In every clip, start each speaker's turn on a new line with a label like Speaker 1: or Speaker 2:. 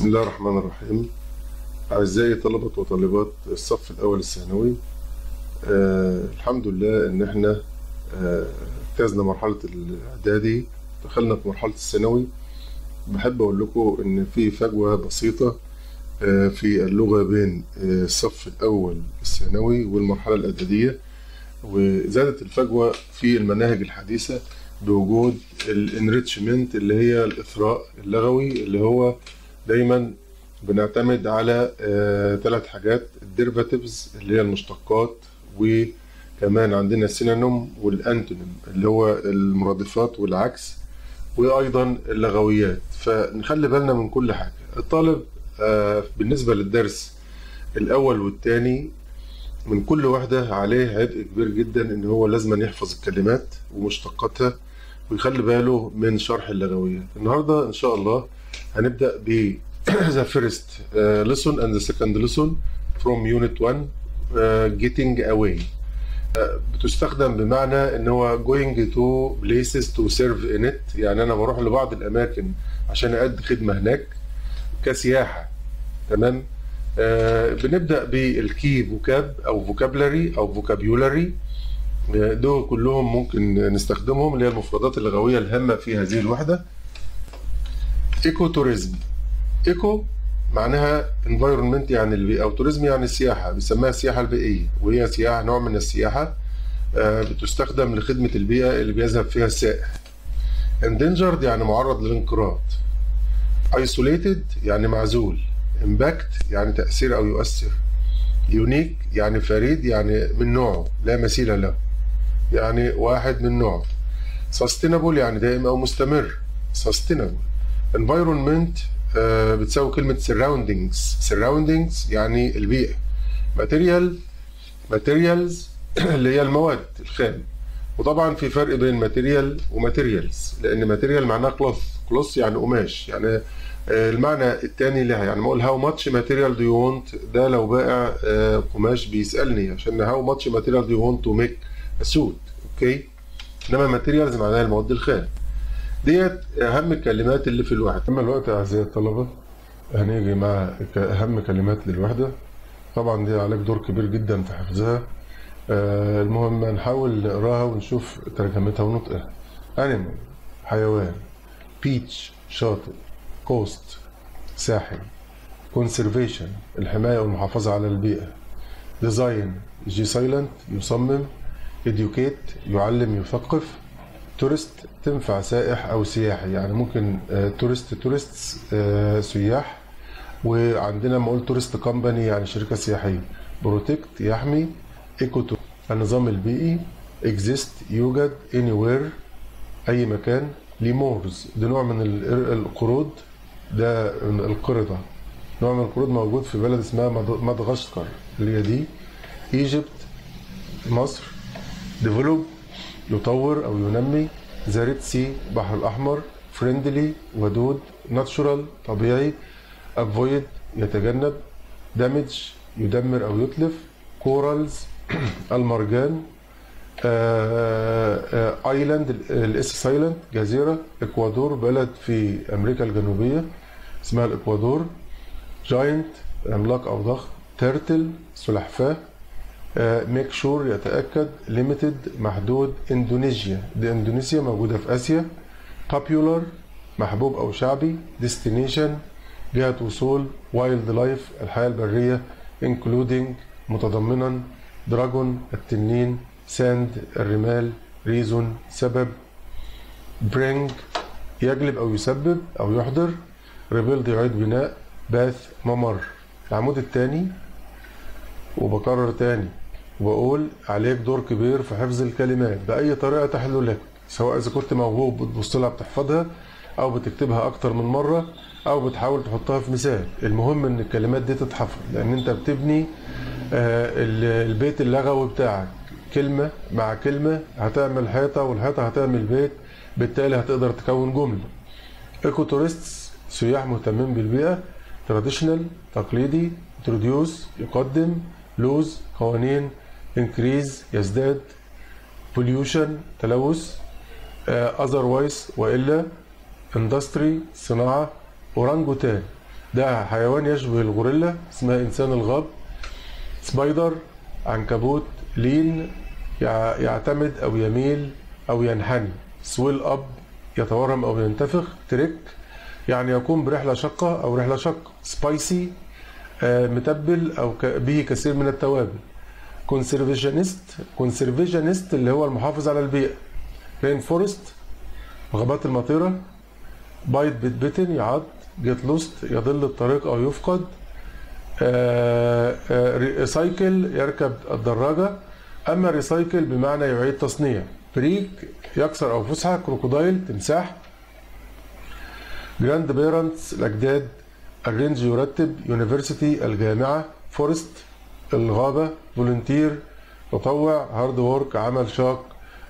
Speaker 1: بسم الله الرحمن الرحيم. أعزائي طلبة وطالبات الصف الأول الثانوي آه الحمد لله إن إحنا آه، اجتزنا مرحلة الإعدادي دخلنا في مرحلة الثانوي. بحب أقول لكم إن في فجوة بسيطة آه، في اللغة بين آه، الصف الأول الثانوي والمرحلة الإعدادية. وزادت الفجوة في المناهج الحديثة بوجود ال enrichment اللي هي الإثراء اللغوي اللي هو دايما بنعتمد على ثلاث حاجات. ال derivatives اللي هي المشتقات وكمان عندنا ال synonym وال antonym اللي هو المرادفات والعكس وأيضا اللغويات. فنخلي بالنا من كل حاجة. الطالب آه، بالنسبة للدرس الأول والثاني من كل واحدة عليه عبء كبير جدا إن هو لازم يحفظ الكلمات ومشتقاتها ويخلي باله من شرح اللغويات. النهارده إن شاء الله هنبدأ ب the first uh, lesson and the second lesson from unit 1 uh, getting away. Uh, بتستخدم بمعنى إن هو going to places to serve in it. يعني أنا بروح لبعض الأماكن عشان ادي خدمة هناك كسياحة. تمام؟ آه بنبدأ بال key vocab أو vocabulary أو vocabulary دول كلهم ممكن نستخدمهم اللي هي المفردات اللغويه الهامة في هذه الوحدة. eco tourism eco معناها environment يعني البيئة و tourism يعني السياحة بيسموها السياحة البيئية وهي سياحة نوع من السياحة آه، بتستخدم لخدمة البيئة اللي بيذهب فيها السائح. Endangered يعني معرض للانقراض. Isolated يعني معزول. Impact يعني تأثير أو يؤثر. Unique يعني فريد يعني من نوعه لا مثيل له. يعني واحد من نوعه. Sustainable يعني دائم أو مستمر. Sustainable. Environment آه، بتساوي كلمة surroundings. Surroundings يعني البيئة. Material materials اللي هي المواد الخام. وطبعا في فرق بين material و materials لأن material معناه cloth cloth يعني قماش. يعني آه، المعنى الثاني لها. يعني ما أقول how much material do you want ده لو بائع آه، قماش بيسألني عشان how much material do you want to make suit okay إنما materials معناها المواد الخام. ديت أهم الكلمات اللي في الوحدة. أما الوقت اعزائي الطلبه هنيجي مع أهم كلمات للوحدة. طبعا دي عليك دور كبير جدا في حفظها. آه، المهم نحاول نقراها ونشوف ترجمتها ونطقها. Animal حيوان beach شاطئ coast ساحل. Conservation الحماية والمحافظة على البيئة. Design ال g silent يصمم. Educate يعلم يثقف. tourist تنفع سائح أو سياحي. يعني ممكن tourist tourists سياح. وعندنا ما قلت tourist company يعني شركة سياحية. protect يحمي eco النظام البيئي exist يوجد anywhere أي مكان. lemurs ده نوع من ال- القرود. ده من القردة نوع من القرود موجود في بلد اسمها مد- مدغشقر اللي هي دي. Egypt مصر. develop. يطور أو ينمي the Red Sea بحر الأحمر friendly ودود natural طبيعي avoid يتجنب damage يدمر أو يتلف corals المرجان island ال s silent جزيرة Ecuador بلد في أمريكا الجنوبية اسمها الإكوادور giant عملاق أو ضخم turtle سلحفاة make sure يتأكد limited محدود Indonesia دي اندونيسيا موجودة في آسيا. popular محبوب أو شعبي. destination جهة وصول. wildlife الحياة البرية. including متضمنا. dragon التنين. sand الرمال. reason سبب. bring يجلب أو يسبب أو يحضر. rebuild يعيد بناء. path ممر. العمود الثاني وبكرر تاني. وبقول عليك دور كبير في حفظ الكلمات بأي طريقة تحل لك سواء إذا كنت موهوب بتبص لها بتحفظها أو بتكتبها أكتر من مرة أو بتحاول تحطها في مثال. المهم إن الكلمات دي تتحفظ لأن أنت بتبني آه، ال- البيت اللغوي بتاعك. كلمة مع كلمة هتعمل حيطة والحيطة هتعمل بيت بالتالي هتقدر تكون جملة. eco-tourists سياح مهتمين بالبيئة traditional تقليدي introduce يقدم laws قوانين increase يزداد pollution تلوث otherwise وإلا industry صناعة اورانجوتان ده حيوان يشبه الغوريلا اسمها إنسان الغاب. spider عنكبوت lean يع- يعتمد أو يميل أو ينحني. swell up يتورم أو ينتفخ. trek يعني يقوم برحلة شاقة أو رحلة شاقة spicy آه، متبل ك- به كثير من التوابل. conservationist conservationist اللي هو المحافظ على البيئة. rainforest غابات المطيرة bite bit bitten يعض get lost يضل الطريق أو يفقد. آه، آه، cycle يركب الدراجة. أما recycle بمعنى يعيد تصنيع. break يكسر أو فسحة. crocodile تمساح. grandparents الأجداد. arrange يرتب. university الجامعة. forest الغابة volunteer تطوع hard work عمل شاق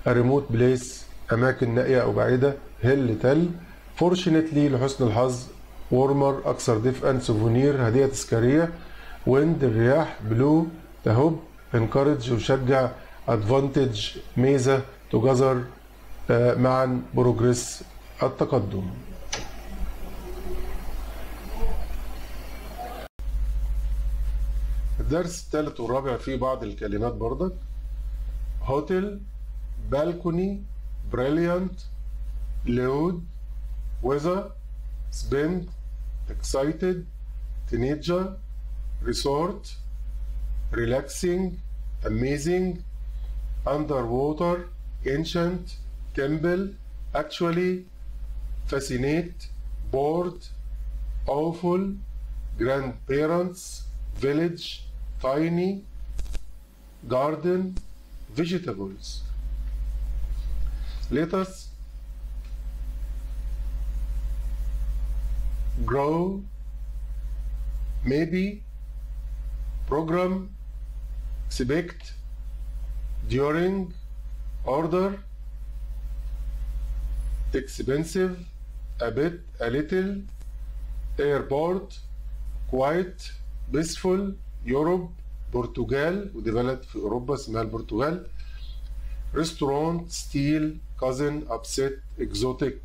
Speaker 1: remote place أماكن نائية أو بعيدة hill تل fortunately لحسن الحظ warmer أكثر دفئا souvenir هدية تذكارية wind الرياح blow تهب encourage يشجع advantage ميزة together آه، معا progress التقدم. الدرس الثالث والرابع فيه بعض الكلمات برضك. hotel balcony brilliant loud weather spend excited teenager resort relaxing amazing underwater ancient temple actually fascinate bored awful grandparents village tiny garden vegetables. Let us grow maybe program expect during order. Expensive a bit a little. Airport quiet peaceful Europe برتغال ودي بلد في أوروبا اسمها البرتغال. restaurant steel cousin upset exotic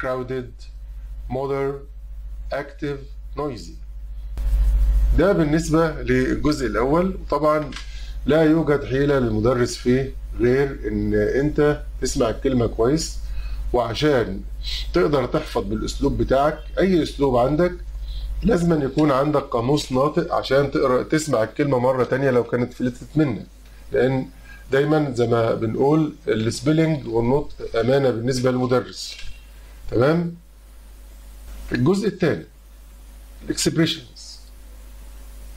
Speaker 1: crowded modern active noisy ده بالنسبة للجزء الأول. طبعا لا يوجد حيلة للمدرس فيه غير إن أنت تسمع الكلمة كويس وعشان تقدر تحفظ بالأسلوب بتاعك أي أسلوب عندك لازم أن يكون عندك قاموس ناطق عشان تقرأ تسمع الكلمة مرة تانية لو كانت فلتت منك. لأن دايما زي ما بنقول ال spelling والنطق أمانة بالنسبة للمدرس. تمام؟ الجزء الثاني ال expressions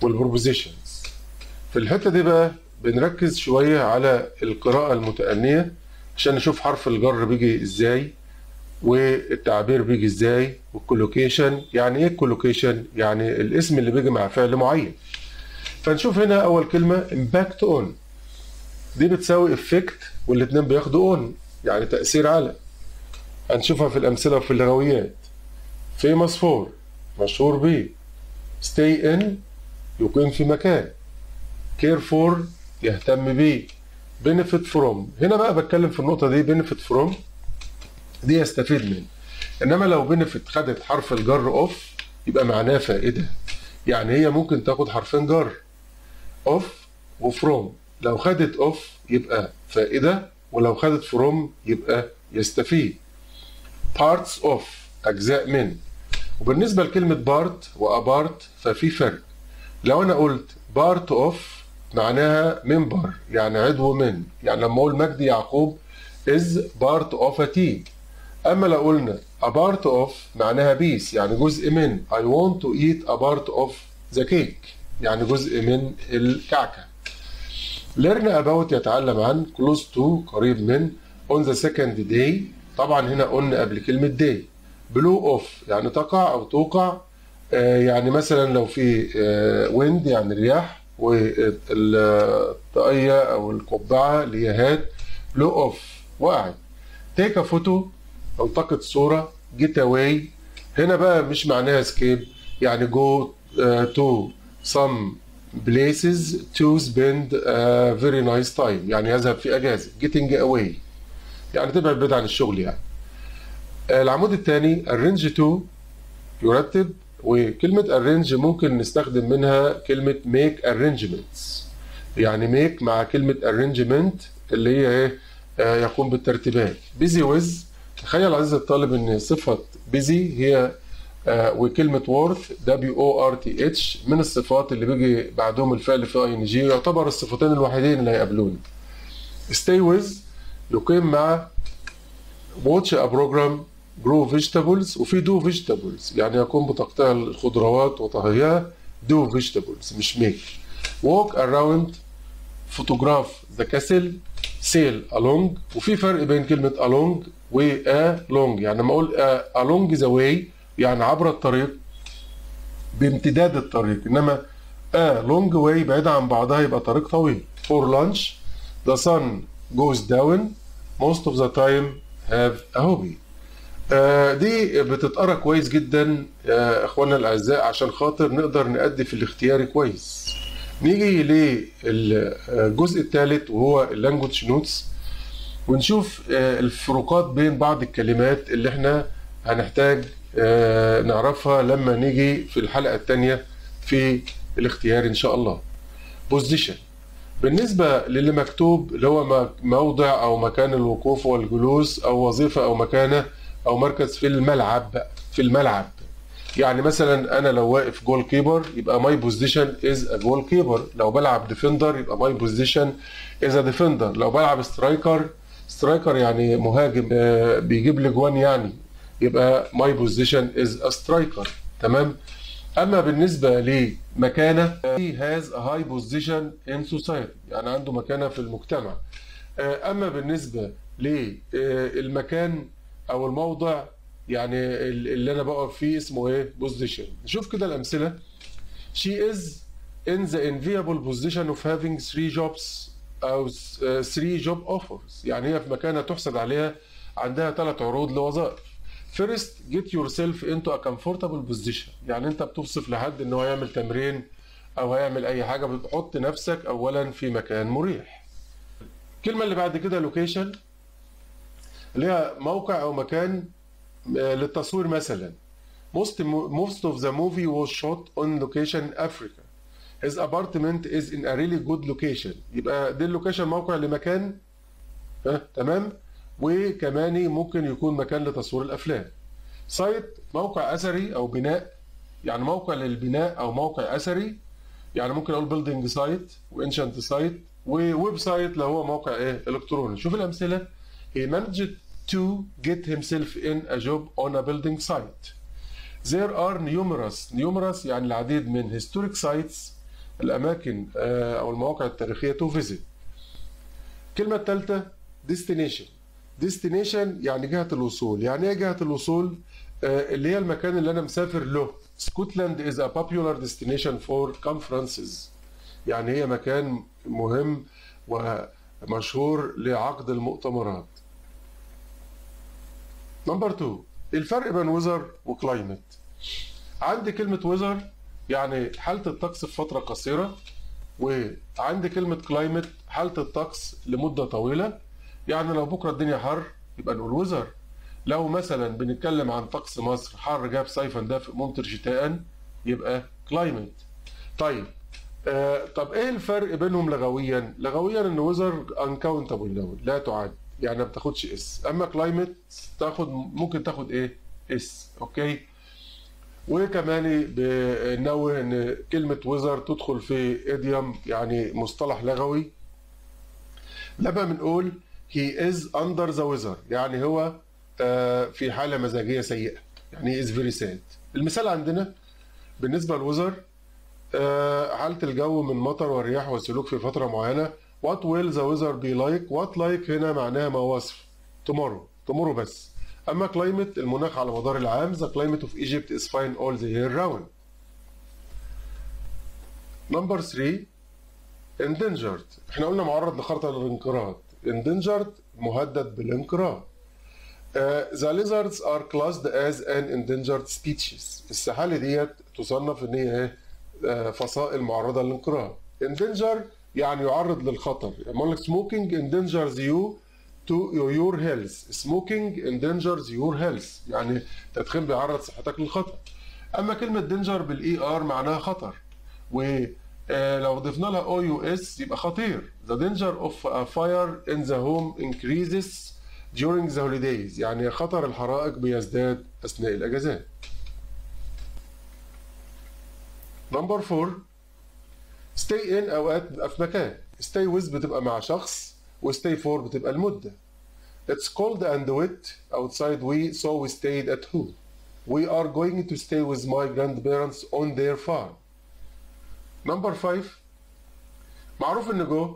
Speaker 1: وال prepositions في الحتة دي بقى بنركز شوية على القراءة المتأنية عشان نشوف حرف الجر بيجي إزاي. والتعبير بيجي إزاي؟ وال collocation يعني إيه ال collocation يعني الاسم اللي بيجي مع فعل معين. فنشوف هنا أول كلمة impact on دي بتساوي effect والاتنين بياخدوا on يعني تأثير على. هنشوفها في الأمثلة وفي اللغويات. famous for مشهور بيه stay in يقيم في مكان. care for يهتم بيه benefit from. هنا بقى بتكلم في النقطة دي benefit from. دي يستفيد منه إنما لو benefit خدت حرف الجر of يبقى معناه فائدة. يعني هي ممكن تاخد حرفين جر of و from لو خدت of يبقى فائدة ولو خدت from يبقى يستفيد. parts of أجزاء من. وبالنسبة لكلمة part و a part ففي فرق. لو أنا قلت part of معناها member يعني عضو من. يعني لما أقول مجدي يعقوب is part of a team أما لو قلنا a part of معناها piece يعني جزء من. I want to eat a part of the cake يعني جزء من الكعكة. Learn about يتعلم عن close to قريب من on the second day. طبعا هنا قلنا قبل كلمة day. blow off يعني تقع أو توقع. آه يعني مثلا لو في آه wind يعني رياح والطاقية أو القبعة اللي هي hat blow off وقعت take photo ألتقط صورة get away هنا بقى مش معناها escape يعني go to places to spend a very nice time. يعني يذهب في أجازة. getting away. يعني تبعد بعيد عن الشغل يعني. العمود الثاني arrange to يرتب. وكلمة arrange ممكن نستخدم منها كلمة make arrangements. يعني make مع كلمة arrangement اللي هي إيه؟ آه، يقوم بالترتيبات. busy with تخيل عزيزي الطالب إن صفة busy هي آه، وكلمة worth W O R T H من الصفات اللي بيجي بعدهم الفعل في اي ان جي يعتبر الصفتين الوحيدين اللي هيقابلونا stay with يقيم مع watch a program grow vegetables وفي do vegetables. يعني يقوم بتقطيع الخضروات وطهيها do vegetables مش make. Walk around photograph the castle sail along وفي فرق بين كلمة along و along يعني لما أقول along the way يعني عبر الطريق بامتداد الطريق. إنما a long way بعيد عن بعضها يبقى طريق طويل. For lunch the sun goes down most of the time have a hobby. آه، دي بتتقرأ كويس جدا يا اخوانا الأعزاء عشان خاطر نقدر نأدي في الاختياري كويس. نيجي للجزء الثالث وهو ال language notes ونشوف آه، الفروقات بين بعض الكلمات اللي إحنا هنحتاج آه، نعرفها لما نيجي في الحلقة الثانية في الاختيار إن شاء الله. position بالنسبة للي مكتوب اللي هو موضع أو مكان الوقوف والجلوس أو وظيفة أو مكانة أو مركز في الملعب في الملعب. يعني مثلا أنا لو واقف goalkeeper يبقى my position is a goalkeeper لو بلعب defender يبقى my position is a defender لو بلعب striker striker يعني مهاجم آه، بيجيب لي اجوان يعني يبقى my position is striker تمام؟ أما بالنسبة لمكانة has a high position in society يعني عنده مكانة في المجتمع. آه، أما بالنسبة للمكان أو الموضع يعني ال- اللي أنا بقف فيه اسمه إيه؟ بوزيشن نشوف كده الأمثلة. She is in the enviable position of having three jobs. أو س- آه، three job offers. يعني هي في مكانها تحسد عليها عندها ثلاث عروض لوظائف. First get yourself into a comfortable position. يعني أنت بتوصف لحد إن هو يعمل تمرين أو هيعمل أي حاجة بتحط نفسك اولا في مكان مريح. الكلمة اللي بعد كده location اللي هي موقع أو مكان آه، للتصوير مثلا. Most most of the movie was shot on location Africa. His apartment is in a really good location. يبقى دي ال location موقع لمكان. ها تمام؟ وكمان ممكن يكون مكان لتصوير الأفلام. site موقع أثري أو بناء. يعني موقع للبناء أو موقع أثري. يعني ممكن أقول building site و ancient site و website لو هو موقع إيه؟ إلكتروني. شوف الأمثلة. He managed to get himself in a job on a building site. There are numerous numerous يعني العديد من historic sites الأماكن آه، أو المواقع التاريخية to visit. الكلمة الثالثه destination. Destination يعني جهة الوصول. يعني إيه جهة الوصول؟ آه، اللي هي المكان اللي أنا مسافر له. Scotland is a popular destination for conferences. يعني هي مكان مهم ومشهور لعقد المؤتمرات. number 2 الفرق بين weather و climate عندي كلمة weather يعني حالة الطقس في فترة قصيرة وعندي كلمة climate حالة الطقس لمدة طويلة. يعني لو بكرة الدنيا حر يبقى نقول weather لو مثلا بنتكلم عن طقس مصر حار جاف صيفا دافئ ممطر شتاء يبقى climate طيب آه طب إيه الفرق بينهم لغويا؟ لغويا إن weather uncountable لا تعد. يعني ما بتاخدش s أما climate تاخد ممكن تاخد إيه؟ s okay؟ وكمان بنوه إن كلمة weather تدخل في idiom يعني مصطلح لغوي. لما بنقول he is under the weather يعني هو آه، في حالة مزاجية سيئة يعني is very sad. المثال عندنا بالنسبة للوزر حالة الجو من مطر ورياح وسلوك في فترة معينة؟ What will the weather be like what like هنا معناها ما وصف. Tomorrow. Tomorrow بس. أما climate المناخ على مدار العام the climate of Egypt is fine all the year round number 3 endangered إحنا قلنا معرض لخطر الانقراض endangered مهدد بالانقراض Uh, the lizards are classed as an endangered species. السحالة ديت تصنف ان هي إيه؟ آه، فصائل معرضة للانقراض. endanger يعني يعرض للخطر. أقول لك smoking endangers you to your health. smoking endangers your health. يعني التدخين بيعرض صحتك للخطر. أما كلمة danger بال e r معناها خطر ولو ضفنا لها o u s يبقى خطير danger of a fire in the home increases during the holidays يعني خطر الحرائق بيزداد أثناء الأجازات number 4 stay in أوقات بتبقى في مكان stay with بتبقى مع شخص و stay for بتبقى المدة. It's cold and wet outside. We so we stayed at home. We are going to stay with my grandparents on their farm. Number 5 معروف ان جو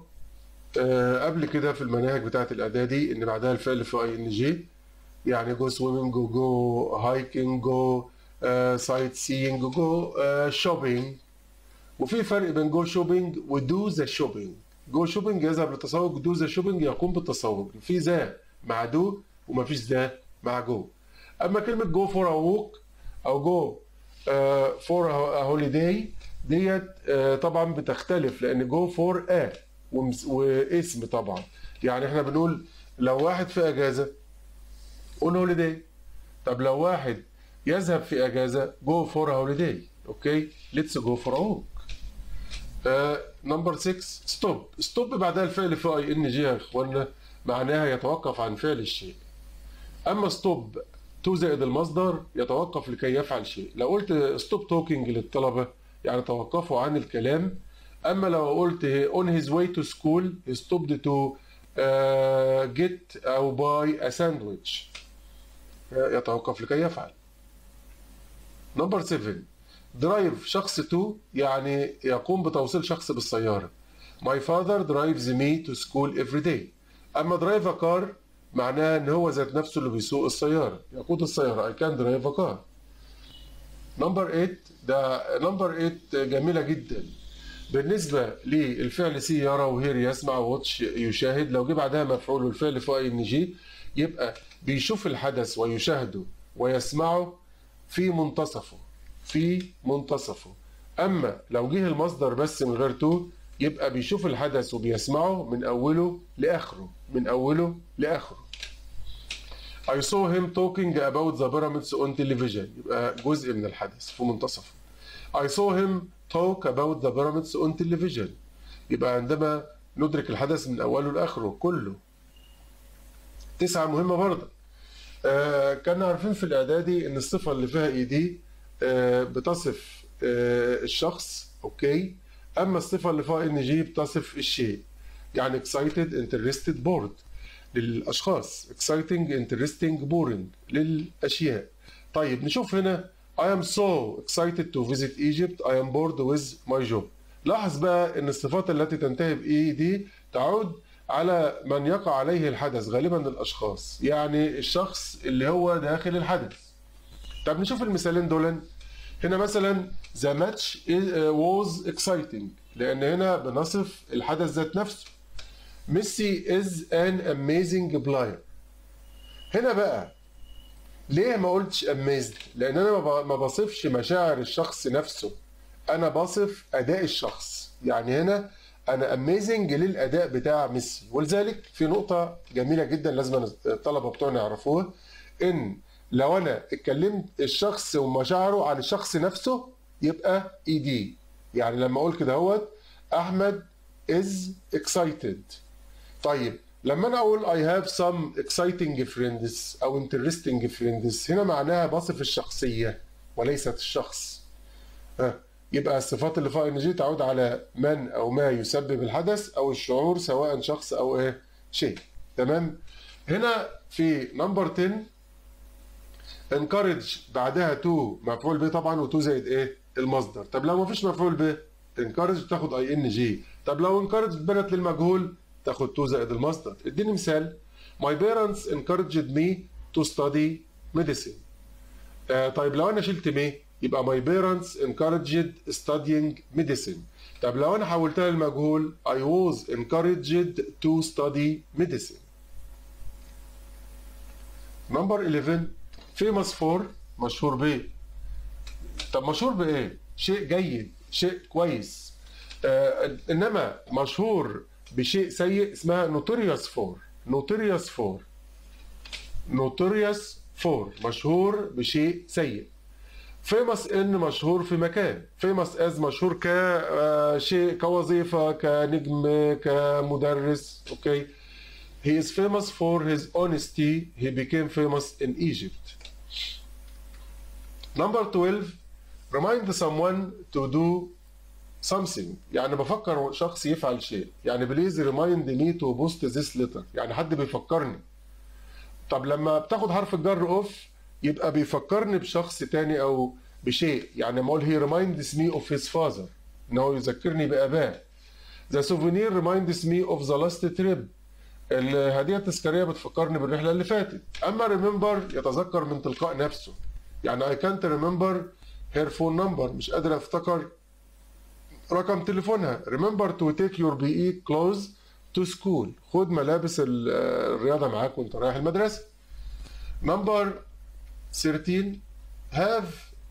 Speaker 1: آه قبل كده في المناهج بتاعت الأعدادي إن بعدها الفعل في ing يعني go swimming go go hiking go sightseeing go shopping وفي فرق بين go shopping و do the shopping go shopping يذهب للتسوق do the shopping يقوم بالتسوق. في the مع do ومفيش the مع جو. أما كلمة go for walk أو go for a holiday دي آه طبعا بتختلف لأن go for a و اسم طبعا. يعني إحنا بنقول لو واحد في أجازة قول holiday طب لو واحد يذهب في أجازة go for holiday okay؟ let's go for walk number 6 stop stop بعدها الفعل في ing يا اخوانا معناها يتوقف عن فعل الشيء. أما stop to زائد المصدر يتوقف لكي يفعل شيء. لو قلت stop talking للطلبة يعني توقفوا عن الكلام. أما لو قلت on his way to school he stopped to uh, get أو buy a sandwich. يتوقف لكي يفعل. number 7 drive شخص to يعني يقوم بتوصيل شخص بالسيارة. My father drives me to school every day. أما drive a car معناها إن هو ذات نفسه اللي بيسوق السيارة. يقود السيارة. I can drive a car. number 8 ده number 8 جميلة جدا. بالنسبة للفعل see يرى و hear يسمع watch يشاهد. لو جه بعدها مفعول والفعل في ing يبقى بيشوف الحدث ويشاهده ويسمعه في منتصفه. في منتصفه. أما لو جه المصدر بس من غير تو يبقى بيشوف الحدث وبيسمعه من أوله لآخره من أوله لآخره. I saw him talking about the pyramids on television. يبقى جزء من الحدث في منتصفه. I saw him talk about the pyramids on television. يبقى عندما ندرك الحدث من أوله لآخره كله. تسعة مهمة برضه. آه كنا عارفين في الإعدادي إن الصفة اللي فيها ed بتصف آه الشخص okay؟ أما الصفة اللي فيها ing بتصف الشيء. يعني excited interested bored. للأشخاص exciting interesting boring. للأشياء. طيب نشوف هنا. I am so excited to visit Egypt. I am bored with my job. لاحظ بقى إن الصفات التي تنتهي ب ed تعود على من يقع عليه الحدث غالبا الأشخاص. يعني الشخص اللي هو داخل الحدث. طب نشوف المثالين دول هنا مثلا the match was exciting. لأن هنا بنصف الحدث ذات نفسه. ميسي is an amazing player. هنا بقى ليه ما قلتش amazed لأن أنا ما بصفش مشاعر الشخص نفسه. أنا بصف أداء الشخص. يعني هنا أنا amazing للأداء بتاع ميسي. ولذلك في نقطة جميلة جدا لازم الطلبه بتوعنا يعرفوها. إن لو أنا اتكلمت الشخص ومشاعره عن الشخص نفسه يبقى ed يعني لما أقول كده أهوت أحمد is excited طيب لما أنا أقول I have some exciting friends أو interesting friends هنا معناها بصف الشخصية وليست الشخص. ها يبقى الصفات اللي ing تعود على من أو ما يسبب الحدث أو الشعور سواء شخص أو إيه شيء. تمام؟ هنا في number 10 encourage بعدها to مفعول به طبعا و to زائد إيه؟ المصدر. طب لو ما فيش مفعول به encourage تاخد ing طب لو encourage اتبنت للمجهول تاخد to زائد المصدر. اديني مثال. My parents encouraged me to study medicine. آه طيب لو أنا شلت me يبقى my parents encouraged studying medicine. طب لو أنا حولتها للمجهول I was encouraged to study medicine. number 11 famous for مشهور بيه. طب مشهور بإيه؟ شيء جيد شيء كويس. آه إنما مشهور بشيء سيء اسمها notorious for notorious for notorious for مشهور بشيء سيء. famous in مشهور في مكان. famous as مشهور كشيء كوظيفة كنجم كمدرس. أوكي. He is famous for his honesty. He became famous in Egypt. Number 12 remind someone to do something. يعني بفكر شخص يفعل شيء. يعني بليز remind me to post this letter. يعني حد بيفكرني. طب لما بتاخد حرف الجر اوف يبقى بيفكرني بشخص تاني أو بشيء. يعني لما أقول he reminds me of his father. إن هو يذكرني باباه The souvenir reminds me of the last trip. الهديه التذكارية بتفكرني بالرحلة اللي فاتت. أما remember يتذكر من تلقاء نفسه. يعني I can't remember her phone number. مش قادر أفتكر رقم تليفونها. Remember to take your PE clothes to school. خد ملابس الرياضة معاك وأنت رايح المدرسة. Number 13 have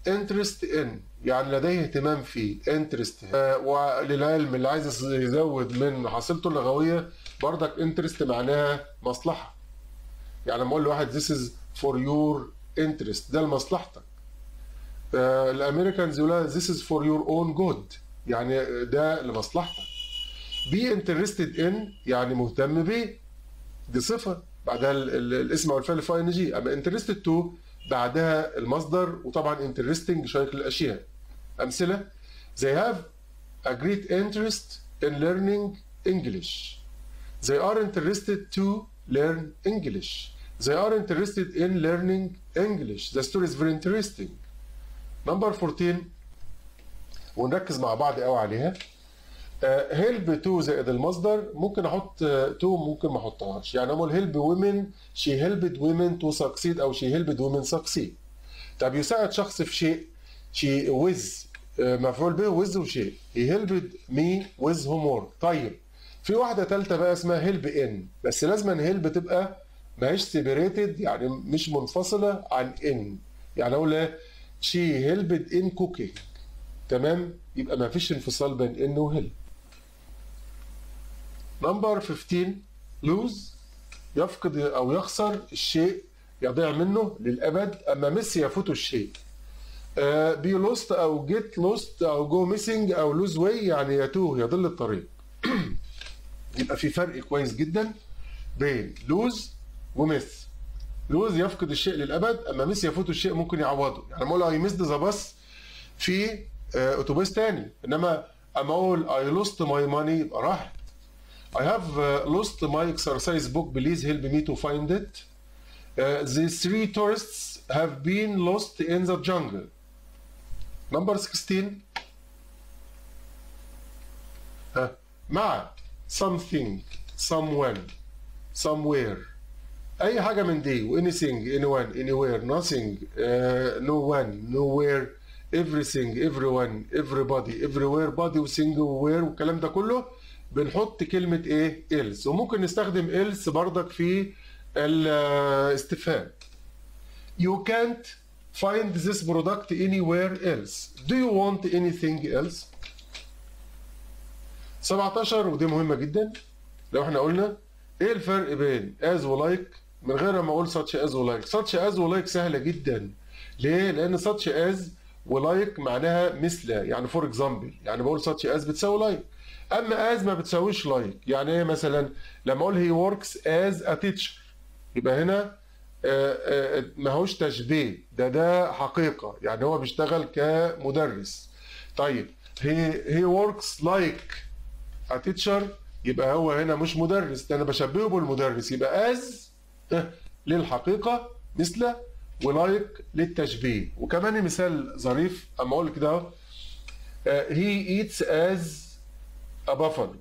Speaker 1: interest in. يعني لديه اهتمام في. Interest. آه وللعلم اللي عايز يزود من حصيلته اللغوية. بردك interest معناها مصلحة. يعني لما أقول لواحد this is for your interest ده لمصلحتك آه الامريكانز يقولها this is for your own good يعني ده لمصلحتك be interested in يعني مهتم بيه دي صفه بعدها الاسم أو الفعل في ان جي اما interested to بعدها المصدر وطبعا interesting شيق الاشياء امثله they have a great interest in learning English they are interested to learn English they are interested in learning English. The story is very interesting. Number 14 ونركز مع بعض قوي عليها. help to زائد المصدر. ممكن أحط to ممكن ما أحطهاش. يعني أقول help women she helped women to succeed أو she helped women succeed طب يساعد شخص في شيء she with مفعول به with وشيء. he helped me with homework طيب في واحدة ثالثه بقى اسمها help in بس لازم help تبقى ماهيش separated يعني مش منفصلة عن in يعني أقول she helped in cooking تمام؟ يبقى ما فيش انفصال بين in و help number 15 lose يفقد أو يخسر الشيء يضيع منه للأبد. أما miss يفوته الشيء. be lost أو get lost أو go missing أو lose way يعني يتوه يضل الطريق. يبقى في فرق كويس جدا بين lose و miss lose يفقد الشيء للأبد أما miss يفوت الشيء ممكن يعوضه. يعني مول I miss the bus في آه، أتوبيس تاني. إنما اما أقول I lost my money يبقى راحت I have lost my exercise book please help me to find it the three tourists have been lost in the jungle number 16 ها مع something someone somewhere. أي حاجة من دي anything, anyone, anywhere, nothing, uh, no one, nowhere, everything, everyone, everybody, everywhere, body وthing وwhere والكلام ده كله بنحط كلمة إيه؟ else وممكن نستخدم else بردك في الاستفهام. You can't find this product anywhere else. Do you want anything else? 17 ودي مهمة جدا لو إحنا قلنا إيه الفرق بين as و like من غير ما أقول such as و like. such as و like سهلة جدا. ليه؟ لأن such as و like معناها مثل يعني for example يعني بقول such as بتساوي like. أما as ما بتساويش like يعني إيه مثلا؟ لما أقول he works as a teacher يبقى هنا ما هوش تشبيه. ده ده حقيقة. يعني هو بيشتغل كمدرس. طيب he he works like a teacher يبقى هو هنا مش مدرس. ده أنا بشبهه بالمدرس. يبقى as للحقيقة مثل و like للتشبيه. وكمان مثال ظريف أما أقول كده he eats as buffalo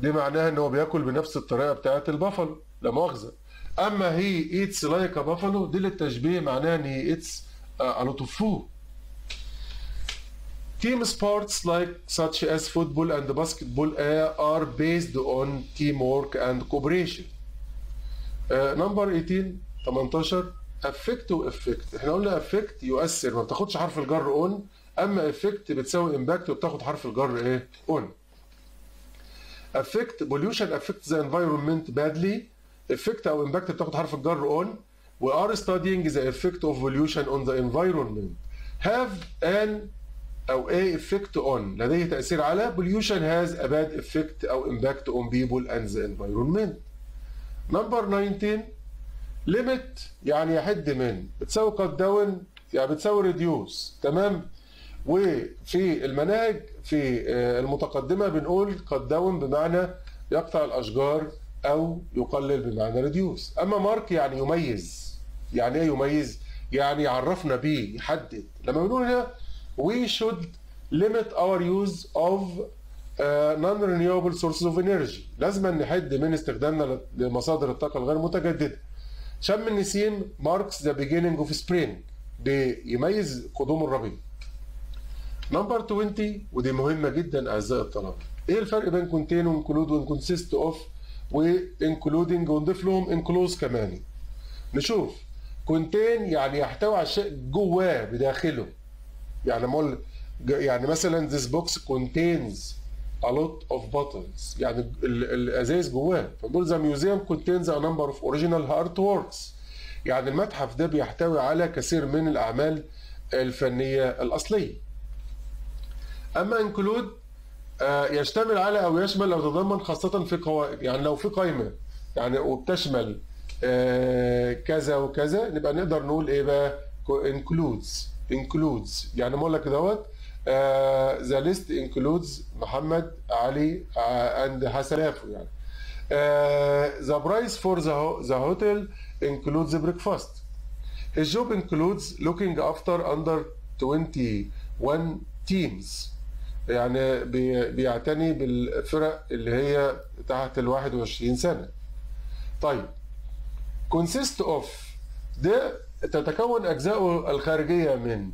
Speaker 1: دي معناها إن هو بياكل بنفس الطريقة بتاعت البافلو لا مؤاخذة. أما he eats like buffalo دي للتشبيه معناها إن he eats a lot of food Team sports like such as football and basketball are based on teamwork and cooperation. number 18 18 affect و effect إحنا قلنا affect يؤثر ما بتاخدش حرف الجر on أما effect بتساوي impact وبتاخد حرف الجر إيه؟ on affect pollution affect the environment badly effect أو impact بتاخد حرف الجر on we are studying the effect of pollution on the environment have an أو إيه effect on لديه تأثير على pollution has a bad effect أو impact on people and the environment number 19 limit يعني يحد من. بتساوي cut down يعني بتساوي reduce. تمام؟ وفي المناهج في المتقدمة بنقول cut down بمعنى يقطع الأشجار أو يقلل بمعنى reduce. أما مارك يعني يميز. يعني إيه يميز؟ يعني يعرفنا بيه يحدد. لما بنقول هنا we should limit our use of uh, non-renewable sources of energy. لازم نحد من استخدامنا لمصادر الطاقة الغير متجددة. شم النسيم marks the beginning of spring. بيميز قدوم الربيع. نمبر 20 ودي مهمة جدا أعزائي الطلبة. إيه الفرق بين contain و include و consist of و including ونضيف لهم enclose كمان؟ نشوف. contain يعني يحتوي على الشيء جواه بداخله. يعني مول يعني مثلا this box contains a lot of bottles يعني الأزايز جواه. فنقول the museum contains a number of original artworks. يعني المتحف ده بيحتوي على كثير من الأعمال الفنية الأصلية. أما include آه يشتمل على أو يشمل أو يتضمن خاصة في قوائم يعني لو في قائمة يعني وبتشمل آه كذا وكذا نبقى نقدر نقول إيه بقى؟ includes includes. يعني بقول لك دوت the list includes محمد علي and حسنافو يعني. the price for the hotel includes breakfast His job includes looking after under 21 teams. يعني بيعتني بالفرق اللي هي تحت ال 21 سنة. طيب consist of ده تتكون أجزاؤه الخارجية من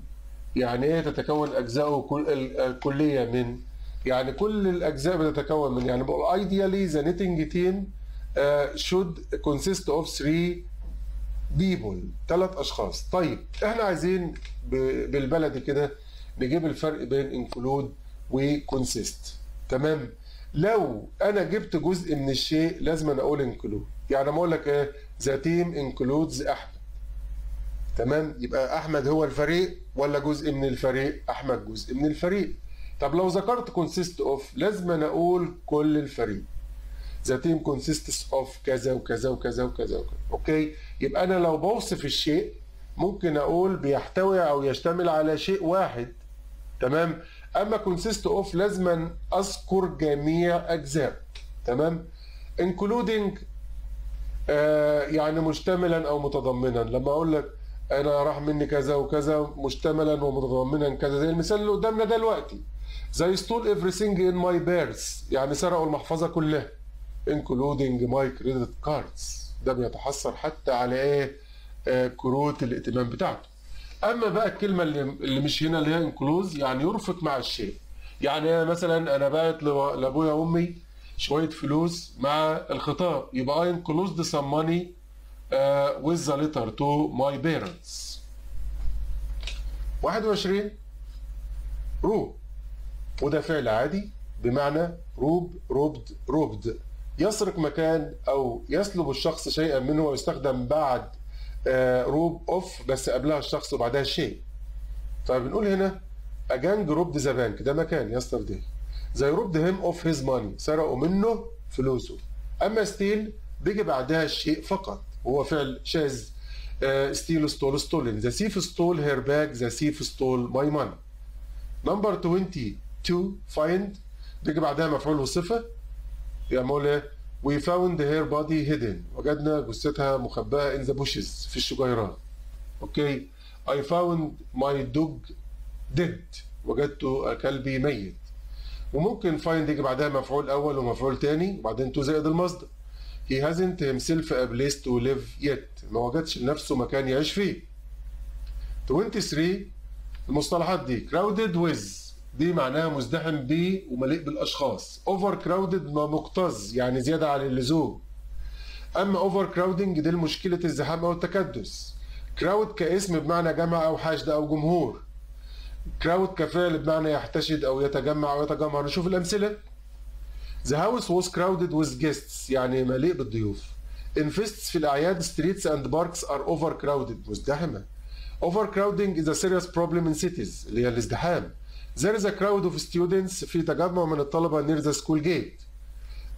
Speaker 1: يعني إيه تتكون أجزاءه كل الكلية من؟ يعني كل الأجزاء بتتكون من يعني بقول the knitting team uh, should consist of three people ثلاث أشخاص. طيب إحنا عايزين بالبلدي كده نجيب الفرق بين include و consist تمام؟ لو أنا جبت جزء من الشيء لازم أنا أقول include. يعني أقول لك إيه؟ the team includes أحمد. تمام؟ يبقى أحمد هو الفريق ولا جزء من الفريق؟ أحمد جزء من الفريق. طب لو ذكرت consist of لازم أنا أقول كل الفريق. The team consists of كذا وكذا وكذا وكذا وكذا. أوكي؟ يبقى أنا لو بوصف الشيء ممكن أقول بيحتوي أو يشتمل على شيء واحد. تمام؟ أما consist of لازم أذكر جميع أجزاء. تمام؟ including آه يعني مشتملا أو متضمنا. لما أقول لك أنا راح مني كذا وكذا مشتملا ومتضمنا كذا. زي المثال اللي قدامنا دلوقتي. زي stole everything in my purse يعني سرقوا المحفظة كلها. Including my credit cards. ده بيتحصر حتى على إيه؟ آه كروت الائتمان بتاعته. أما بقى الكلمة اللي, اللي مش هنا اللي هي انكلوز يعني يرفق مع الشيء. يعني مثلا أنا بعت لأبويا وأمي شوية فلوس مع الخطاب. يبقى enclosed some money uh, with the letter to my parents. 21 rob وده فعل عادي بمعنى rob robbed robbed. يسرق مكان أو يسلب الشخص شيئا منه ويستخدم بعد آه rob of بس قبلها الشخص وبعدها الشيء فبنقول هنا a gang robbed the bank ده مكان يصدر ده. they robbed him of his money سرقوا منه فلوسه. أما steal بيجي بعدها الشيء فقط. وهو فعل شاذ. steal stole stolen the thief stole her bag the thief stole my money number 22 find بيجي بعدها مفعول وصفة. يا مولا we found her body hidden وجدنا جثتها مخبأة in the bushes في الشجيرات okay I found my dog dead وجدت كلبي ميت. وممكن find يجي بعدها مفعول أول ومفعول تاني وبعدين to زائد المصدر. He hasn't himself a place to live yet. ما وجدش لنفسه مكان يعيش فيه. 23 المصطلحات دي crowded with. دي معناها مزدحم ب ومليء بالأشخاص. overcrowded مكتظ يعني زيادة عن اللزوم. أما overcrowding دي مشكلة الزحام أو التكدس. crowd كاسم بمعنى جمع أو حشد أو جمهور. crowd كفعل بمعنى يحتشد أو يتجمهر أو يتجمع. نشوف الأمثلة. The house was crowded with guests يعني مليء بالضيوف. In في الأعياد streets and parks are overcrowded مزدحمة. overcrowding is a serious problem in cities اللي هي الازدحام. There is a crowd of students في تجمع من الطلبة near the school gate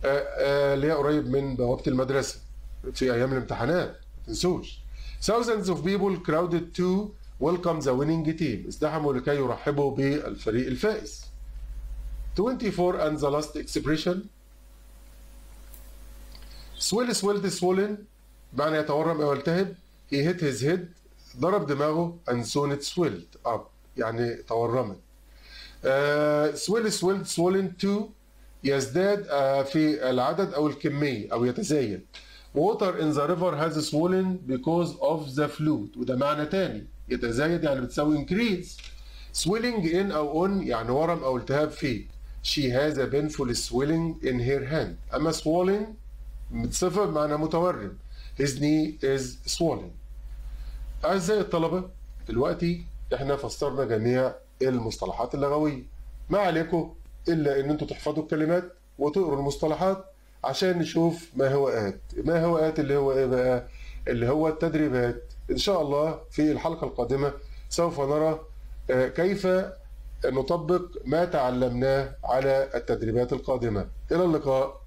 Speaker 1: آه، آه، اللي هي قريب من بوابة المدرسة في أيام الامتحانات ما تنسوش thousands of people crowded to welcome the winning team ازدحموا لكي يرحبوا بالفريق الفائز 24 and the last expression swell swelled swollen معنى يتورم أو يلتهب he hit his head ضرب دماغه and soon it swelled up يعني تورمت uh, swell swelled swollen to يزداد uh, في العدد أو الكمية أو يتزايد water in the river has swollen because of the flood وده معنى تاني يتزايد يعني بتساوي increase swelling in أو on يعني ورم أو التهاب فيه she has a painful swelling in her hand أما swollen بتصفة بمعنى متورم his knee is swollen أعزائي الطلبة دلوقتي إحنا فسرنا جميع المصطلحات اللغوية. ما عليكم إلا إن أنتوا تحفظوا الكلمات وتقروا المصطلحات عشان نشوف ما هو آت. ما هو آت اللي هو إيه بقى؟ اللي هو التدريبات. إن شاء الله في الحلقة القادمة سوف نرى آه، كيف نطبق ما تعلمناه على التدريبات القادمة. إلى اللقاء.